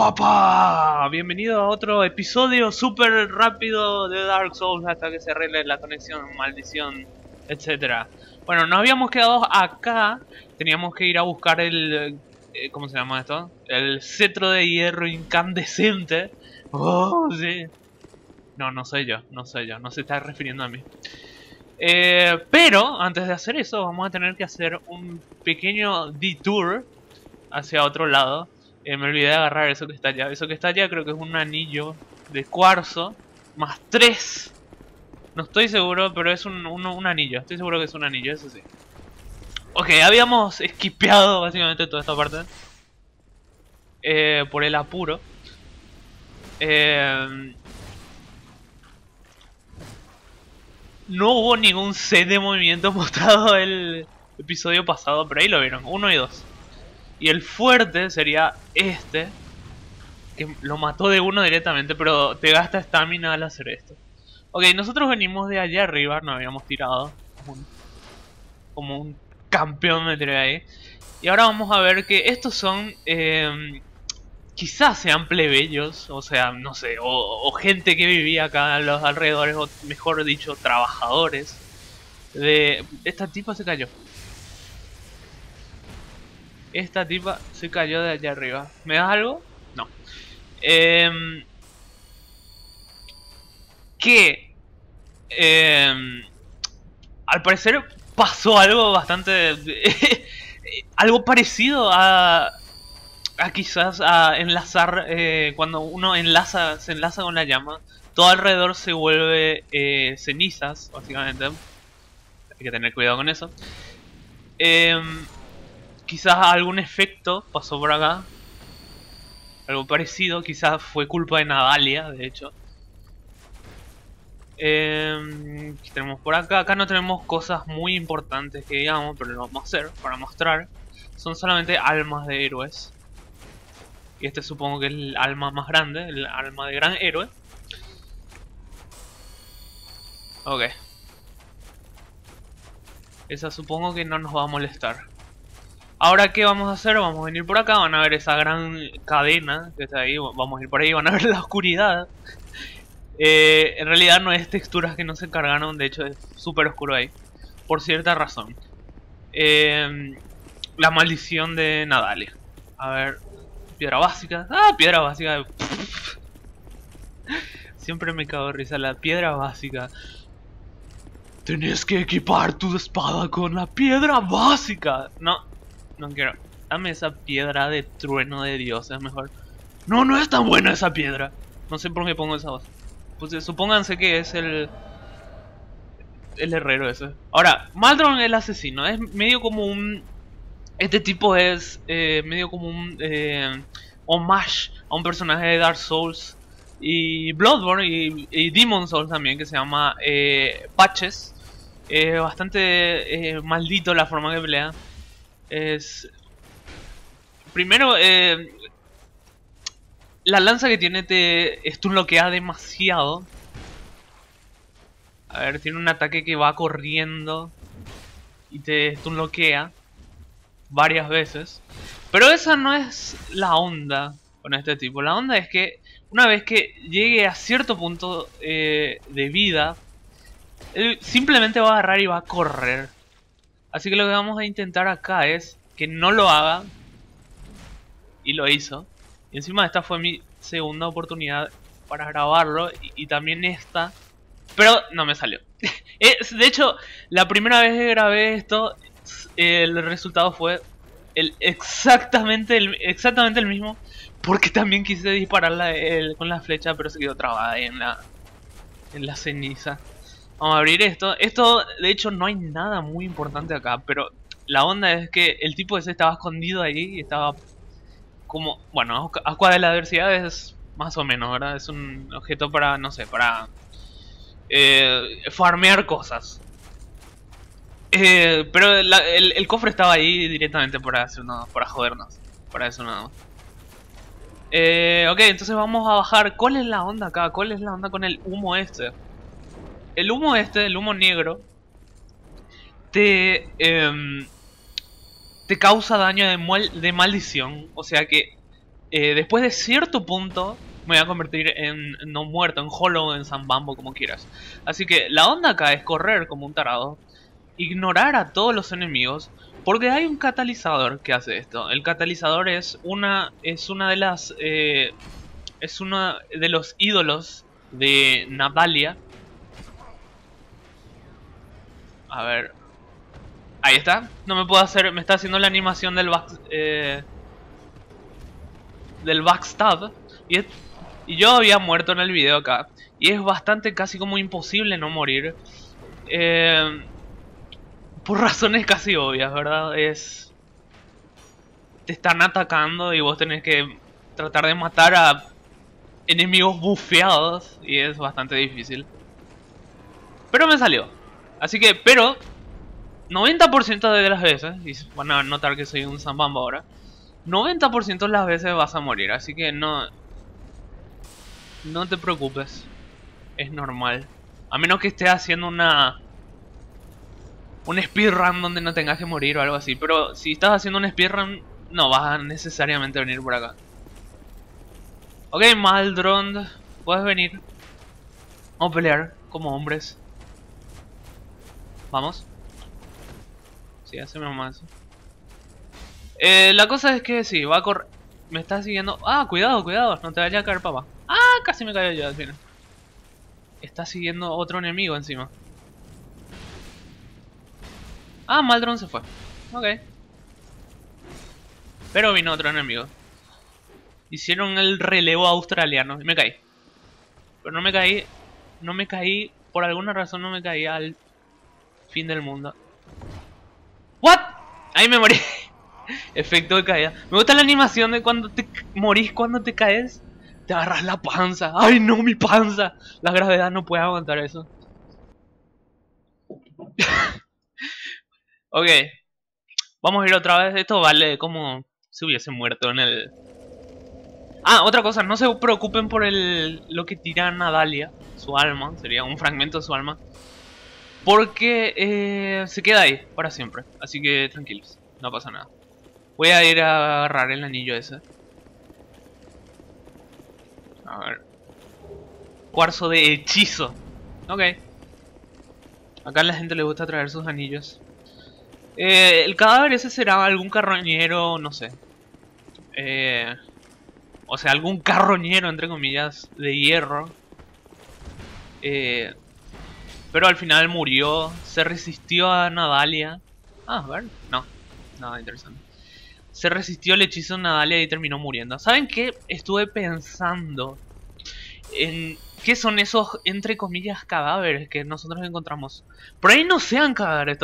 papá! Bienvenido a otro episodio súper rápido de Dark Souls hasta que se arregle la conexión, maldición, etc. Bueno, nos habíamos quedado acá, teníamos que ir a buscar el... eh, ¿Cómo se llama esto? El cetro de hierro incandescente. Oh, sí. No, no soy yo, no soy yo, no se está refiriendo a mí. Eh, pero, antes de hacer eso, vamos a tener que hacer un pequeño detour hacia otro lado. Eh, me olvidé de agarrar eso que está allá. Eso que está allá creo que es un anillo de cuarzo más 3. No estoy seguro, pero es un, un, un anillo. Estoy seguro que es un anillo, eso sí. Ok, habíamos esquipeado básicamente toda esta parte. Eh, por el apuro. Eh, no hubo ningún set de movimiento mostrado el episodio pasado, pero ahí lo vieron, uno y dos. Y el fuerte sería este, que lo mató de uno directamente, pero te gasta estamina al hacer esto. Ok, nosotros venimos de allá arriba, nos habíamos tirado como un, como un campeón me tiré ahí. Y ahora vamos a ver que estos son, eh, quizás sean plebeyos, o sea, no sé, o, o gente que vivía acá a los alrededores, o mejor dicho, trabajadores. De... Esta tipa se cayó. Esta tipa se cayó de allá arriba. ¿Me das algo? No. Eh, que... Eh, al parecer pasó algo bastante... algo parecido a... A quizás a enlazar... Eh, cuando uno enlaza, se enlaza con la llama. Todo alrededor se vuelve eh, cenizas, básicamente. Hay que tener cuidado con eso. Eh, quizás algún efecto pasó por acá. Algo parecido, quizás fue culpa de Nadalia, de hecho. Eh, ¿qué tenemos por acá? Acá no tenemos cosas muy importantes que digamos, pero lo vamos a hacer para mostrar. Son solamente almas de héroes. Y este supongo que es el alma más grande, el alma de gran héroe. Ok. Esa supongo que no nos va a molestar. Ahora, ¿qué vamos a hacer? Vamos a venir por acá, van a ver esa gran cadena que está ahí. Vamos a ir por ahí, van a ver la oscuridad. Eh, en realidad no es texturas que no se cargaron, de hecho es súper oscuro ahí. Por cierta razón. Eh, la maldición de Nadalia. A ver, piedra básica. Ah, piedra básica. Siempre me cago de risa la piedra básica. Tenés que equipar tu espada con la piedra básica. No, no quiero. Dame esa piedra de trueno de Dios, es mejor. No, no es tan buena esa piedra. No sé por qué pongo esa voz. Pues supónganse que es el... El herrero ese. Ahora, Maldron el asesino. Es medio como un... Este tipo es eh, medio como un... Eh, homage a un personaje de Dark Souls y Bloodborne y, y Demon Souls también que se llama eh, Patches. Es bastante eh, maldito la forma que pelea. Es... Primero, eh, la lanza que tiene te stunloquea demasiado. A ver, tiene un ataque que va corriendo y te stunloquea varias veces. Pero esa no es la onda con este tipo. La onda es que una vez que llegue a cierto punto eh, de vida, él simplemente va a agarrar y va a correr. Así que lo que vamos a intentar acá es que no lo haga. Y lo hizo. Y encima esta fue mi segunda oportunidad para grabarlo. Y, también esta. Pero no me salió. de hecho, la primera vez que grabé esto, el resultado fue exactamente el, exactamente el mismo. Porque también quise dispararla el, con la flecha, pero se quedó trabada en la, en la ceniza. Vamos a abrir esto. Esto, de hecho, no hay nada muy importante acá, pero la onda es que el tipo ese estaba escondido ahí y estaba como... Bueno, Aqua de la Adversidad es más o menos, ¿verdad? Es un objeto para, no sé, para eh, farmear cosas. Eh, pero el, cofre estaba ahí directamente para, hacer una, para jodernos. Para eso nada más. Eh, ok, entonces vamos a bajar. ¿Cuál es la onda acá? ¿Cuál es la onda con el humo este? El humo este, el humo negro, te, eh, te causa daño de, mal, de maldición. O sea que eh, después de cierto punto me voy a convertir en no muerto, en hollow, en zambambo, como quieras. Así que la onda acá es correr como un tarado, ignorar a todos los enemigos, porque hay un catalizador que hace esto. El catalizador es una, es una de las, eh, es uno de los ídolos de Nadalia. A ver, ahí está. No me puedo hacer, me está haciendo la animación del back, eh, del backstab y, yo había muerto en el video acá. Y es bastante casi como imposible no morir. Eh, por razones casi obvias, ¿verdad? Es... Te están atacando y vos tenés que tratar de matar a enemigos bufeados y es bastante difícil. Pero me salió. Así que, pero 90% de las veces, y van a notar que soy un zambamba ahora, 90% de las veces vas a morir, así que no... No te preocupes, es normal. A menos que estés haciendo una un speedrun donde no tengas que morir o algo así. Pero si estás haciendo un speedrun, no vas a necesariamente venir por acá. Ok, Maldrond, puedes venir. Vamos a pelear como hombres. Vamos. Sí, hacemos más. Eh, la cosa es que sí, va a correr. Me está siguiendo. Ah, cuidado, cuidado, no te vaya a caer papá. Ah, casi me cayó yo al final. Está siguiendo otro enemigo encima. Ah, Maldron se fue. Ok. Pero vino otro enemigo. Hicieron el relevo australiano y me caí. Pero no me caí. No me caí. Por alguna razón no me caí al fin del mundo. ¿What? Ahí me morí. Efecto de caída. Me gusta la animación de cuando te morís cuando te caes. Te agarras la panza. ¡Ay no, mi panza! La gravedad no puede aguantar eso. Ok. Vamos a ir otra vez. Esto vale como si hubiese muerto en el... Ah, otra cosa. No se preocupen por el lo que tira Nadalia. Su alma. Sería un fragmento de su alma. Porque eh, se queda ahí para siempre. Así que tranquilos. No pasa nada. Voy a ir a agarrar el anillo ese. A ver. Cuarzo de hechizo. Ok. Acá a la gente le gusta traer sus anillos. Eh, el cadáver ese será algún carroñero, no sé. Eh, o sea, algún carroñero, entre comillas, de hierro. Eh, pero al final murió, se resistió a Nadalia. Ah, a ver, no, nada interesante. Se resistió al hechizo de Nadalia y terminó muriendo. ¿Saben qué? Estuve pensando en qué son esos, entre comillas, cadáveres que nosotros encontramos. Por ahí no sean cadáveres,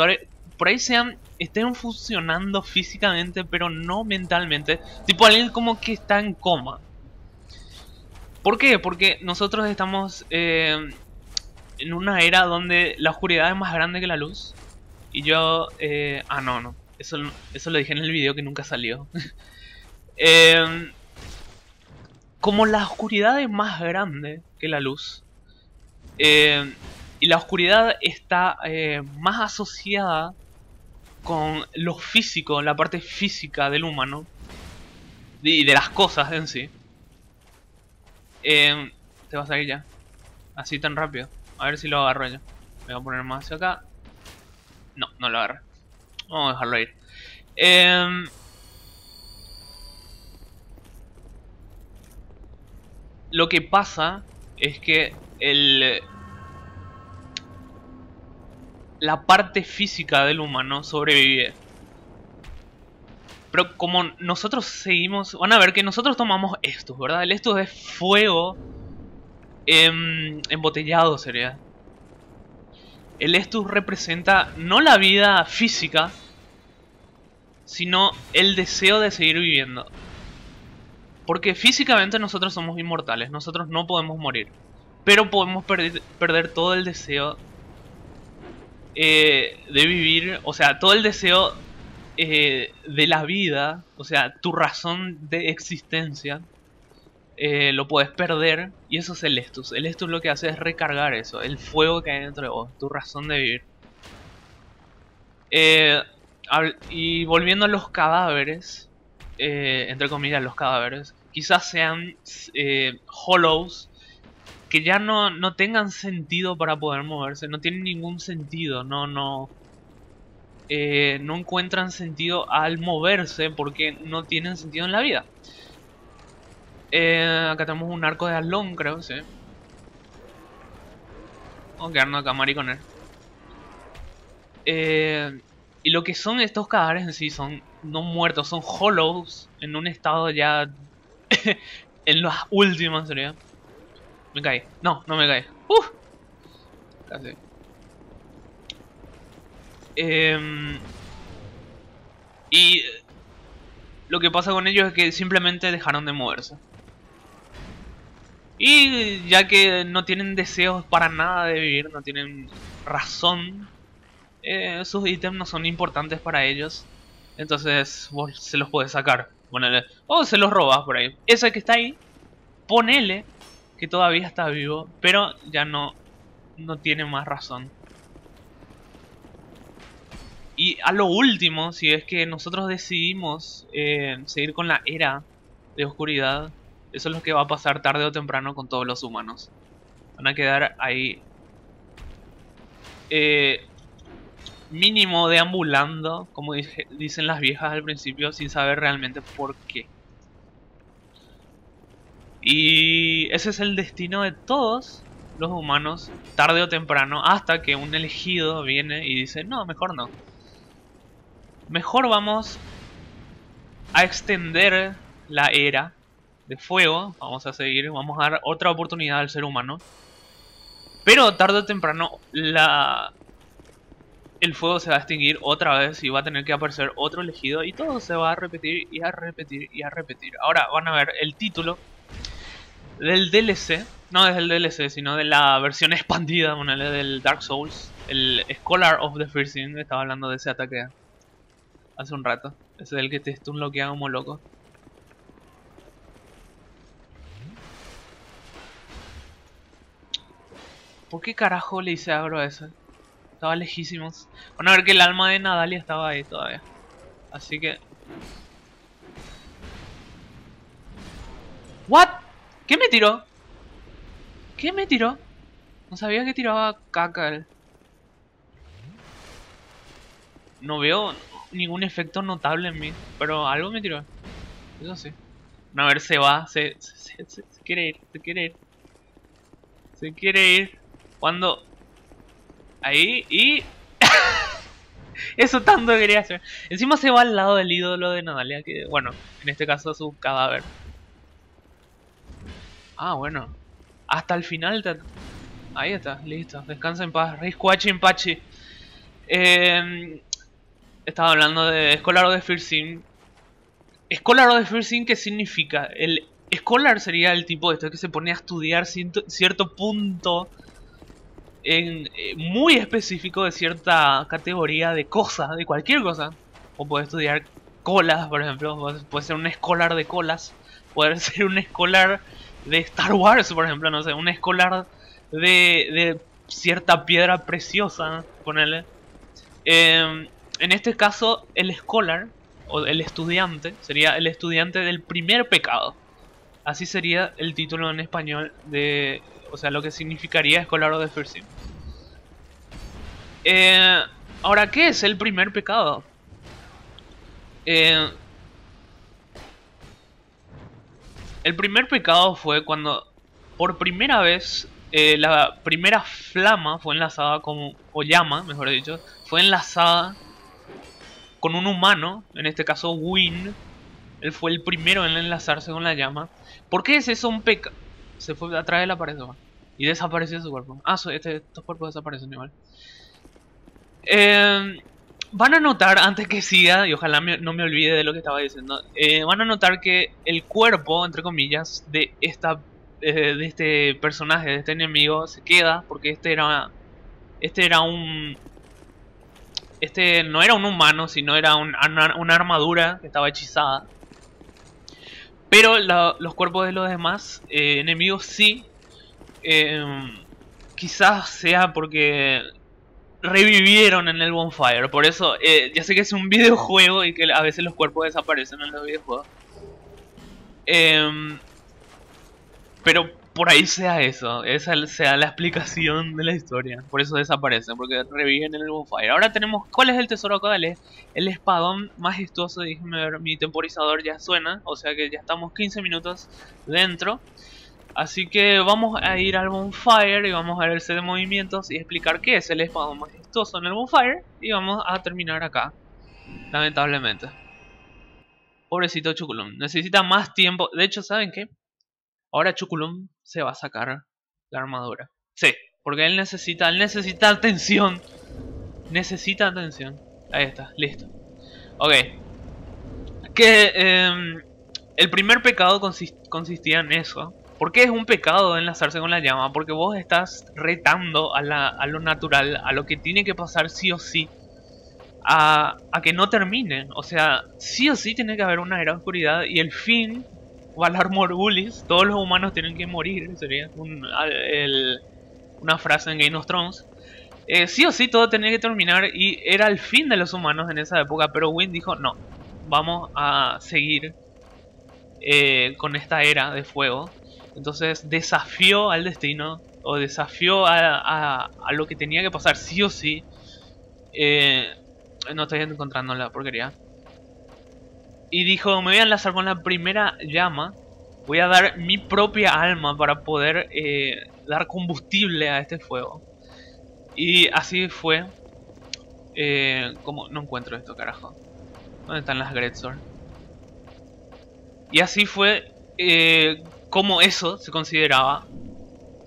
por ahí sean, estén funcionando físicamente, pero no mentalmente. Tipo alguien como que está en coma. ¿Por qué? Porque nosotros estamos eh, en una era donde la oscuridad es más grande que la luz. Y yo... Eh, ah, no, no. Eso, eso lo dije en el video que nunca salió. Em, como la oscuridad es más grande que la luz. Eh, y la oscuridad está más asociada con lo físico, la parte física del humano y de las cosas en sí. Eh, te vas a ir ya. Así tan rápido. A ver si lo agarro yo. Voy a poner más hacia acá. No, no lo agarro. Vamos a dejarlo ir. Eh, lo que pasa es que el la parte física del humano sobrevive. Pero como nosotros seguimos... Van a ver que nosotros tomamos estos, ¿verdad? El esto es fuego em, embotellado, sería. El Estus representa no la vida física, sino el deseo de seguir viviendo. Porque físicamente nosotros somos inmortales, nosotros no podemos morir. Pero podemos perder, todo el deseo eh, de vivir, o sea, todo el deseo eh, de la vida, o sea, tu razón de existencia, eh, lo puedes perder y eso es el Estus. El Estus lo que hace es recargar eso, el fuego que hay dentro de vos, tu razón de vivir. y volviendo a los cadáveres, entre comillas los cadáveres, quizás sean eh, hollows que ya no, no tengan sentido para poder moverse, no tienen ningún sentido, no, no, eh, no encuentran sentido al moverse porque no tienen sentido en la vida. Eh, acá tenemos un arco de alón, creo, sí. Vamos a quedarnos acá, mariconer. Eh, y lo que son estos cadáveres en sí son no muertos, son hollows en un estado ya en las últimas sería. Me caí. No, no me caí. Uf. Casi. Em, y lo que pasa con ellos es que simplemente dejaron de moverse. Y ya que no tienen deseos para nada de vivir, no tienen razón, eh, sus ítems no son importantes para ellos. Entonces se los puedes sacar. Ponele. O se los robas por ahí. Ese que está ahí, ponele que todavía está vivo, pero ya no, no tiene más razón. Y a lo último, si es que nosotros decidimos eh, seguir con la era de oscuridad, eso es lo que va a pasar tarde o temprano con todos los humanos. Van a quedar ahí eh, mínimo deambulando, como dicen las viejas al principio, sin saber realmente por qué. Y ese es el destino de todos los humanos, tarde o temprano, hasta que un elegido viene y dice, no, mejor no. Mejor vamos a extender la era de fuego, vamos a seguir, vamos a dar otra oportunidad al ser humano. Pero tarde o temprano la, el fuego se va a extinguir otra vez y va a tener que aparecer otro elegido y todo se va a repetir y a repetir y a repetir. Ahora van a ver el título del DLC, no es el DLC, sino de la versión expandida del Dark Souls, el Scholar of the First estaba hablando de ese ataque hace un rato. Ese es el que te stunloquea como loco. ¿Por qué carajo le hice agro a eso? Estaba lejísimos. Van a ver que el alma de Nadalia estaba ahí todavía. Así que... ¿What? ¿Qué me tiró? ¿Qué me tiró? No sabía que tiraba caca No veo ningún efecto notable en mí, pero algo me tiró. Eso sí. a ver, se va, se, se, quiere ir, se quiere ir. Se quiere ir. Cuando Ahí y... Eso tanto quería hacer. Encima se va al lado del ídolo de Nadalia, que bueno, en este caso su cadáver. Ah, bueno. Hasta el final Ahí está, listo. Descansa en paz. Rey en Pachi. Eh, estaba hablando de Scholar de Firsin. Scholar de Firsin, ¿qué significa? El Scholar sería el tipo de esto que se pone a estudiar cierto punto en, eh, muy específico de cierta categoría de cosas, de cualquier cosa. O puede estudiar colas, por ejemplo, puede ser un escolar de colas, puede ser un escolar de Star Wars, por ejemplo, no sé, un escolar de, de cierta piedra preciosa, ponele. Em, en este caso, el escolar, o el estudiante, sería el estudiante del primer pecado. Así sería el título en español de o sea, lo que significaría escolar de First eh, ahora, ¿qué es el primer pecado? Eh, el primer pecado fue cuando por primera vez eh, la primera flama fue enlazada con, o llama, mejor dicho, fue enlazada con un humano, en este caso Win. Él fue el primero en enlazarse con la llama. ¿Por qué es eso un pecado? Se fue atrás de la pared y desapareció su cuerpo. Ah, este, estos cuerpos desaparecen igual. Eh, van a notar, antes que siga, y ojalá no me olvide de lo que estaba diciendo, eh, van a notar que el cuerpo, entre comillas, de esta eh, de este personaje, de este enemigo, se queda, porque este era este era un este no era un humano, sino era un, una, armadura que estaba hechizada. Pero los cuerpos de los demás enemigos sí Em, quizás sea porque revivieron en el Bonfire. Por eso, eh, ya sé que es un videojuego y que a veces los cuerpos desaparecen en los videojuegos. Em, pero por ahí sea eso, esa sea la explicación de la historia. Por eso desaparecen, porque reviven en el bonfire. Ahora tenemos, ¿cuál es el tesoro? Es el espadón majestuoso. Déjenme ver, mi temporizador ya suena, o sea que ya estamos 15 minutos dentro. Así que vamos a ir al bonfire y vamos a ver el set de movimientos y explicar qué es el espadón majestuoso en el bonfire. Y vamos a terminar acá, lamentablemente. Pobrecito Chukulum, necesita más tiempo. De hecho, ¿saben qué? Ahora Chukulum se va a sacar la armadura. Sí, porque él necesita, él necesita atención. Necesita atención. Ahí está, listo. Ok. Que em, el primer pecado consistía en eso. ¿Por qué es un pecado enlazarse con la llama? Porque vos estás retando a, lo natural, a lo que tiene que pasar sí o sí. A, a, que no termine. O sea, sí o sí tiene que haber una era de oscuridad y el fin Valar Morgulis, todos los humanos tienen que morir, sería una frase en Game of Thrones. Eh, sí o sí todo tenía que terminar y era el fin de los humanos en esa época, pero Wynn dijo no, vamos a seguir eh, con esta era de fuego. Entonces desafió al destino o desafió a, lo que tenía que pasar sí o sí. Eh, no estoy encontrando la porquería y dijo, me voy a enlazar con la primera llama, voy a dar mi propia alma para poder eh, dar combustible a este fuego. Y así fue. Eh, no encuentro esto, carajo. ¿Dónde están las Greatsword? Y así fue eh, como eso se consideraba.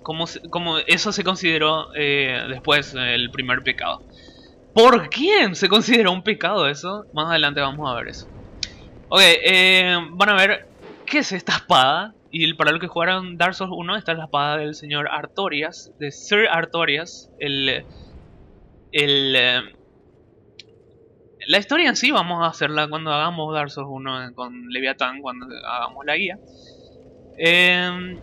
Como, como eso se consideró eh, después el primer pecado. ¿Por quién se consideró un pecado eso? Más adelante vamos a ver eso. Ok, eh, van a ver qué es esta espada. Y para los que jugaron Dark Souls 1, esta es la espada del señor Artorias, de Sir Artorias. El, el, eh, la historia en sí vamos a hacerla cuando hagamos Dark Souls 1 con Leviathan, cuando hagamos la guía. Eh,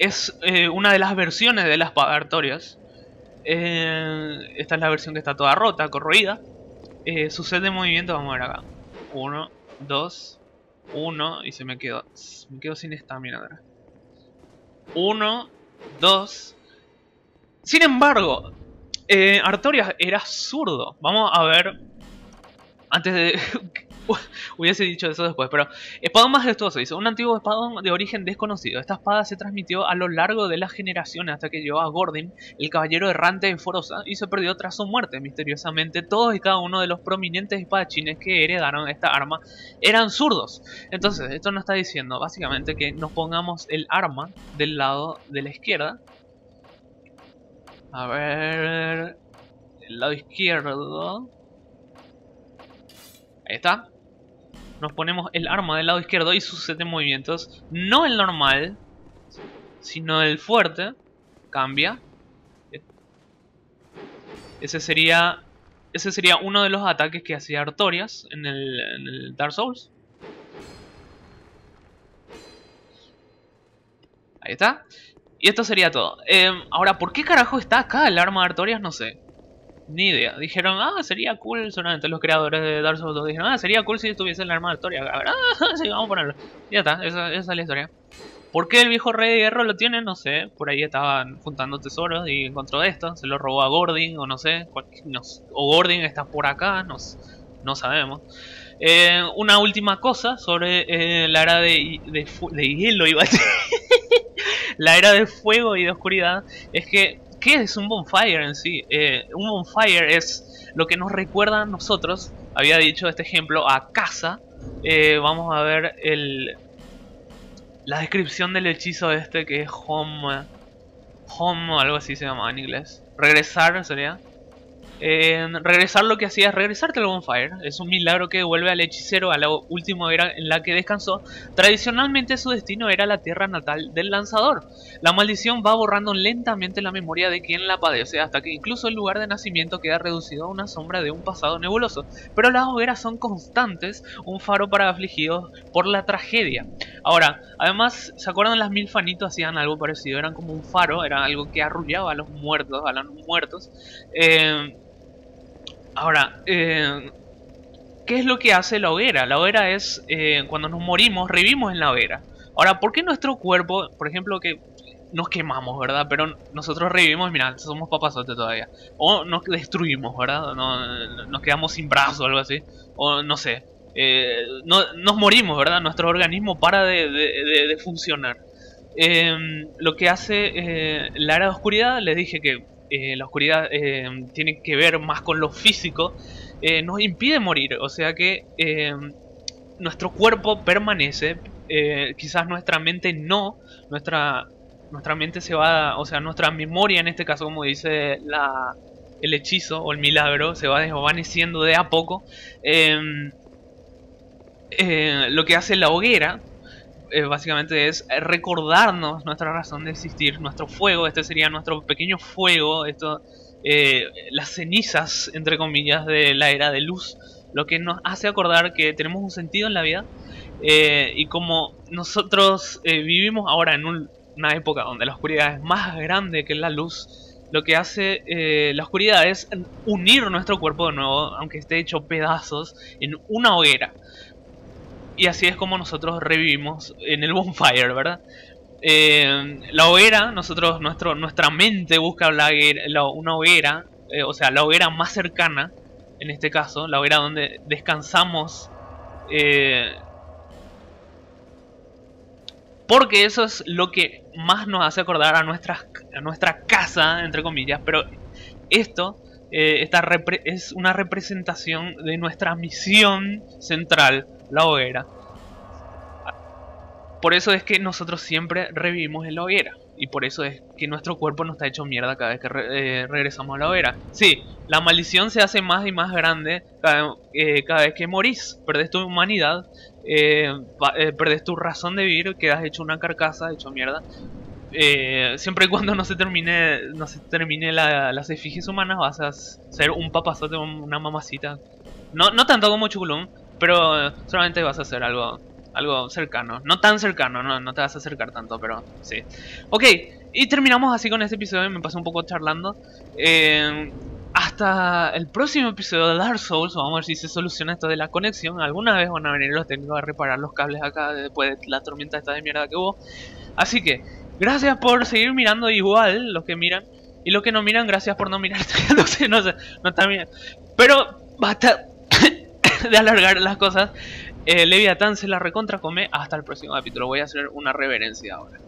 es una de las versiones de la espada de Artorias. esta es la versión que está toda rota, corroída. su set de movimiento, vamos a ver acá. 1, 2, 1 y se me quedó. Me quedo sin estamina ahora. 1, 2. Sin embargo, eh, Artorias era zurdo. Vamos a ver. Antes de. Hubiese dicho eso después, pero espadón majestuoso, dice, un antiguo espadón de origen desconocido. Esta espada se transmitió a lo largo de las generaciones hasta que llegó a Gordon, el caballero errante de Forosa, y se perdió tras su muerte. Misteriosamente, todos y cada uno de los prominentes espadachines que heredaron esta arma eran zurdos. Entonces, esto nos está diciendo básicamente que nos pongamos el arma del lado de la izquierda. A ver... El lado izquierdo... Ahí está nos ponemos el arma del lado izquierdo y sus 7 movimientos. No el normal, sino el fuerte. Cambia. Ese sería, ese sería uno de los ataques que hacía Artorias en el, en el Dark Souls. Ahí está. Y esto sería todo. Em, ahora, ¿por qué carajo está acá el arma de Artorias? No sé. Ni idea. Dijeron, ah, sería cool, solamente los creadores de Dark Souls dijeron, ah, sería cool si estuviese en la arma de historia. Ah, sí, vamos a ponerlo. Ya está, esa, esa, es la historia. ¿Por qué el viejo rey de hierro lo tiene? No sé. Por ahí estaban juntando tesoros y encontró esto. Se lo robó a Gordon o no sé. o Gordon está por acá, no, no sabemos. Eh, una última cosa sobre eh, la era de, de, de hielo, iba a decir. la era de fuego y de oscuridad. Es que ¿Qué es un bonfire en sí? Eh, un bonfire es lo que nos recuerda a nosotros, había dicho este ejemplo, a casa. Eh, vamos a ver el, la descripción del hechizo este que es home, home o algo así se llama en inglés. Regresar sería regresar lo que hacía es regresarte al bonfire. Es un milagro que devuelve al hechicero a la última era en la que descansó. Tradicionalmente su destino era la tierra natal del lanzador. La maldición va borrando lentamente la memoria de quien la padece hasta que incluso el lugar de nacimiento queda reducido a una sombra de un pasado nebuloso. Pero las hogueras son constantes, un faro para afligidos por la tragedia. Ahora, además, ¿se acuerdan las mil fanitos hacían algo parecido? Eran como un faro, era algo que arrullaba a los muertos, a los muertos. Eh, Ahora, eh, ¿qué es lo que hace la hoguera? La hoguera es, eh, cuando nos morimos, revivimos en la hoguera. Ahora, ¿por qué nuestro cuerpo, por ejemplo, que nos quemamos, ¿verdad? Pero nosotros revivimos, mira, somos papazote todavía. O nos destruimos, ¿verdad? No, nos quedamos sin brazo o algo así. O no sé. Eh, no, nos morimos, ¿verdad? Nuestro organismo para de, funcionar. Em, lo que hace eh, la era de oscuridad, les dije que eh, la oscuridad em, tiene que ver más con lo físico, nos impide morir. O sea que em, nuestro cuerpo permanece, quizás nuestra mente no, nuestra nuestra mente se va, o sea, nuestra memoria en este caso, como dice la, el hechizo o el milagro, se va desvaneciendo de a poco. Em, eh, lo que hace la hoguera, eh, básicamente es recordarnos nuestra razón de existir, nuestro fuego, este sería nuestro pequeño fuego, esto, eh, las cenizas, entre comillas, de la era de luz, lo que nos hace acordar que tenemos un sentido en la vida y como nosotros vivimos ahora en un una época donde la oscuridad es más grande que la luz, lo que hace eh, la oscuridad es unir nuestro cuerpo de nuevo, aunque esté hecho pedazos, en una hoguera. Y así es como nosotros revivimos en el bonfire, ¿verdad? Eh, la hoguera, nosotros, nuestro, nuestra mente busca la, una hoguera, eh, o sea, la hoguera más cercana, en este caso, la hoguera donde descansamos porque eso es lo que más nos hace acordar a, nuestra, a nuestra casa, entre comillas. Pero esto eh, es una representación de nuestra misión central, la hoguera. Por eso es que nosotros siempre revivimos en la hoguera. Y por eso es que nuestro cuerpo nos está hecho mierda cada vez que eh, regresamos a la hoguera. Sí, la maldición se hace más y más grande cada, eh, vez que morís. Perdés tu humanidad eh, eh, perdes tu razón de vivir, quedas hecho una carcasa, hecho mierda. Siempre y cuando no se termine no se termine la, las efigies humanas, vas a ser un papazote, una mamacita. No, no tanto como Chukulum, pero solamente vas a hacer algo algo cercano. No tan cercano, no, no te vas a acercar tanto, pero sí. Ok, y terminamos así con este episodio, me pasé un poco charlando. Eh, hasta el próximo episodio de Dark Souls, vamos a ver si se soluciona esto de la conexión. Alguna vez van a venir los técnicos a reparar los cables acá después de la tormenta esta de mierda que hubo. Así que, gracias por seguir mirando igual los que miran. Y los que no miran, gracias por no mirar. no sé, no sé, no está bien. Pero basta de alargar las cosas. Eh, Leviatán se la recontra come. Hasta el próximo capítulo. Voy a hacer una reverencia ahora.